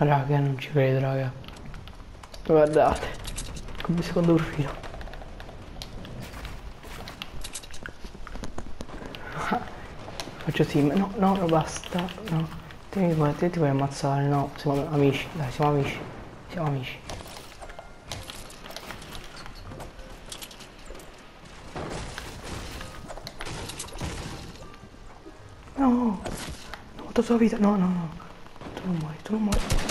Raga, non ci credo, raga. Guardate, come secondo profilo. Faccio team. No, no, no, basta. No. Te, te ti vuoi ammazzare, no. Siamo amici, dai, siamo amici. Siamo amici. No, no, tutta tua vita, no, no, no. Tu non muori, tu non muori.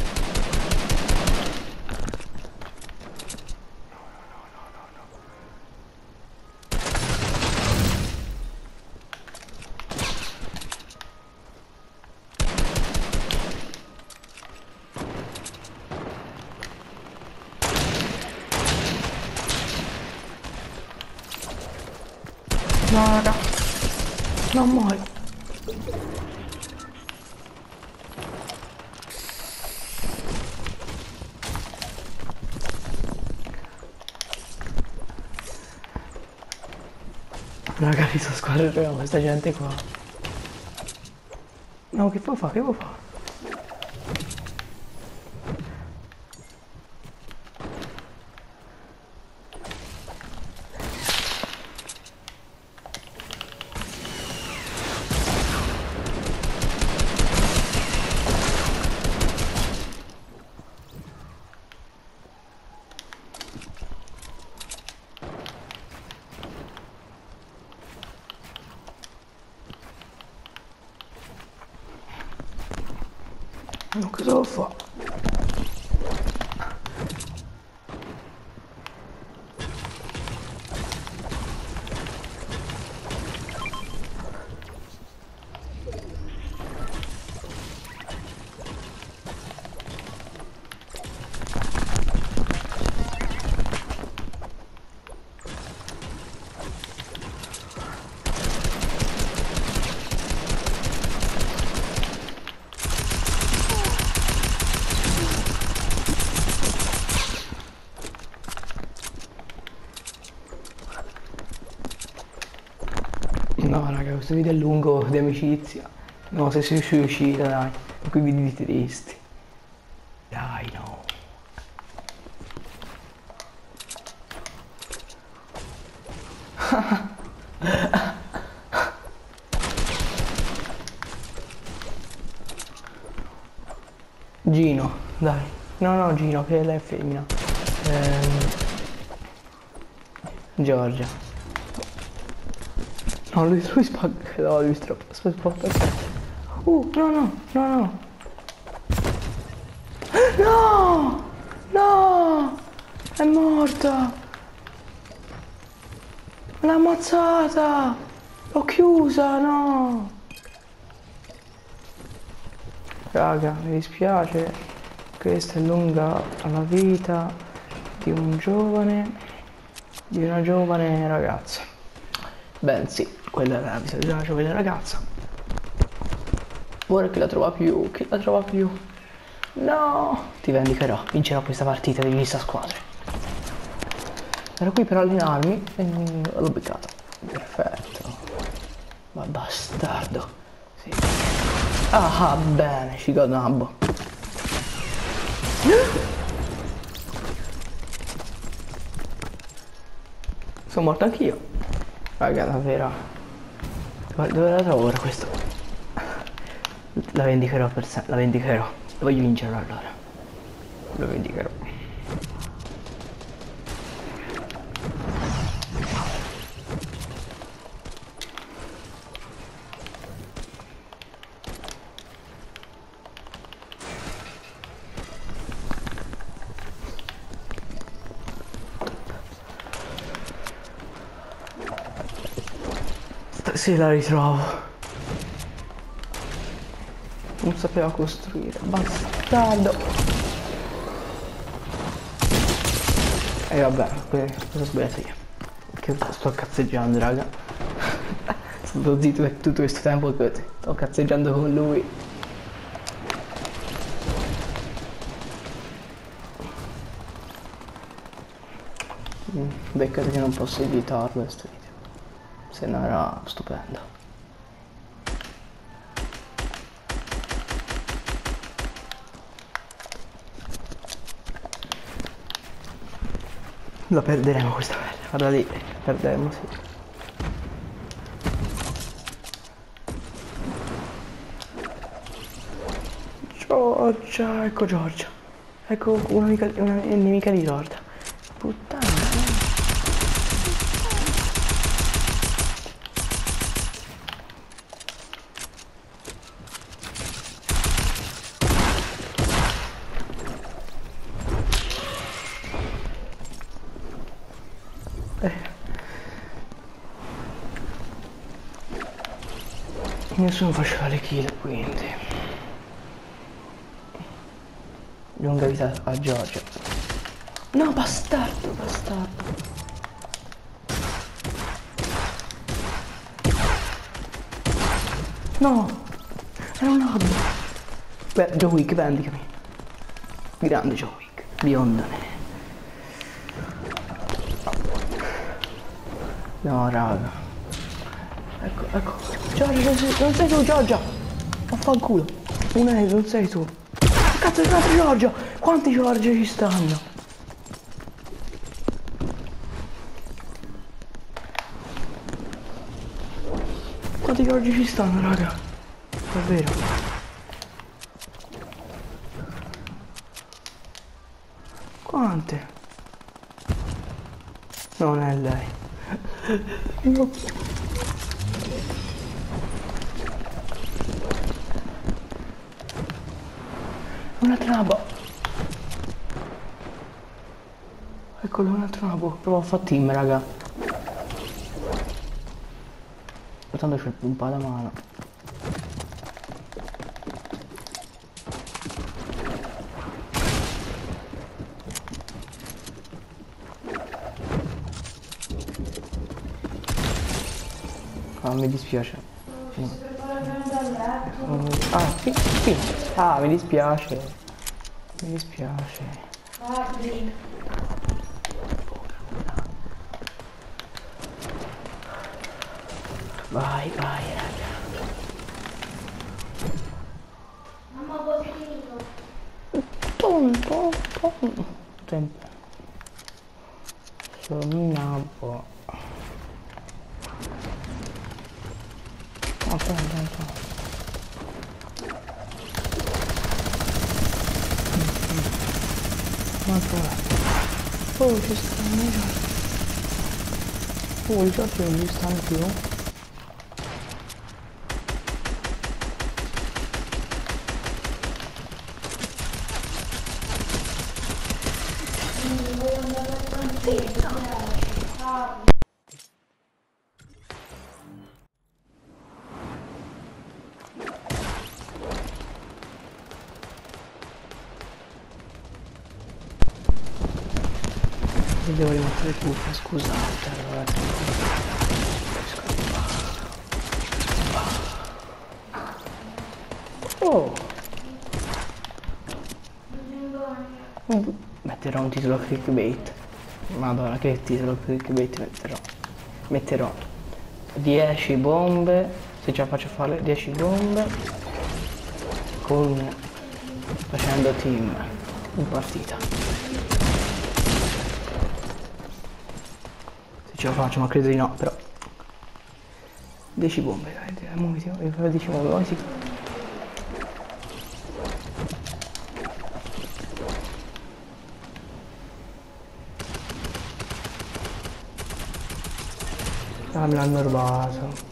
Raga. Non muori. Raga, mi sto squadrando questa gente qua. No, che può fare? Che può fare? Non cosa devo questo video è lungo di amicizia. No, se sei uscita dai, e quei video di tristi. Dai no. Gino, dai. No, no, Gino, che lei è femmina. Ehm... Giorgia. No, lui, lui spacca. No, lui stroppa. Aspetta, aspetta. Uh, no, no, no, no. No! No! È morta! L'ha ammazzata! L'ho chiusa, no! Raga, mi dispiace. Questa è lunga la vita di un giovane, di una giovane ragazza. Bensì, quella era la vita di una giovane ragazza. Ora chi la trova più? Chi la trova più? No! Ti vendicherò, vincerò questa partita di questa squadra. Ero qui per allenarmi e l'ho beccato. Perfetto. Ma bastardo. Sì. Ah, bene, Shigonabo. Sono morto anch'io. Raga, davvero. Guarda, dove la trovo ora questo? La vendicherò per sempre. La vendicherò. Voglio vincere allora. Lo vendicherò. Se la ritrovo. Non sapeva costruire. Bastardo. E vabbè, cosa sbagliate io? Che sto cazzeggiando, raga. Sto zitto per tutto questo tempo che sto cazzeggiando con lui. Mm, Beccato che non posso evitarlo questo video. Se no era stupendo. La perderemo questa pelle, guarda lì, perderemo sì. Giorgia, ecco Giorgia. Ecco una nemica di Giorgia. Nessuno faceva le kill quindi. Lunga vita a Giorgio. No, bastardo, bastardo. No, era un hub. Beh, Joe Wick, vendicami. Grande Joe Wick, biondane. No, raga. Ecco, ecco. Giorgio, non sei, non sei tu, Giorgio. Vaffanculo. Un euro, non sei tu. Cazzo è stato Giorgio? Quanti Giorgio ci stanno? Quanti Giorgio ci stanno, raga? Davvero? Quante? Non è lei. Una traba. Eccolo, una trabo. Provo a fare team, raga. Tanto c'è il pompa da mano. Ah, mi dispiace. Ah, sì, sì. Ah, mi dispiace. Mi dispiace. Vai, vai, raga. Mamma, ho finito. Tom, tom, tom. Tempo. Sognavo. Oh, tom, tom, tom. Ma dov'è? Oh, ci stanno i giorni. Oh, i giorni non ci stanno più. Mi devo rimettere tutto, scusate, allora. Oh! Metterò un titolo clickbait. Madonna, che titolo clickbait metterò? Metterò 10 bombe, se ce la faccio fare 10 bombe, con facendo team in partita. Ce la faccio, ma credo di no, però. 10 bombe, dai, muoviti, muoviti, 10 bombe, muoviti. Ah, me l'hanno rubato.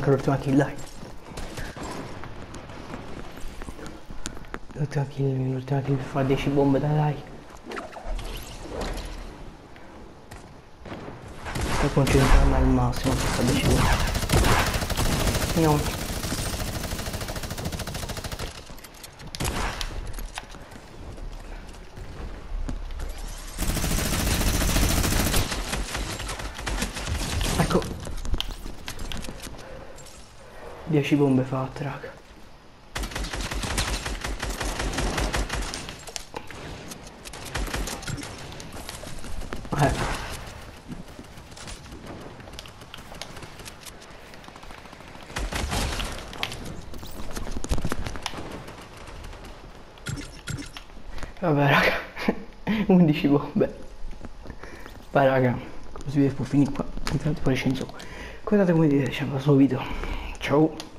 Manca l'ultima kill, dai. L'ultima kill, l'ultima kill fare 10 bombe, dai, dai. Sto concentrando al massimo fare 10 bombe. No. Ecco. 10 bombe fatte, raga. Eh. Vabbè raga, 11 bombe. Vai raga, così può finire qua. Intanto poi scenso. Commentate come dite, c'è un prossimo video. Cool.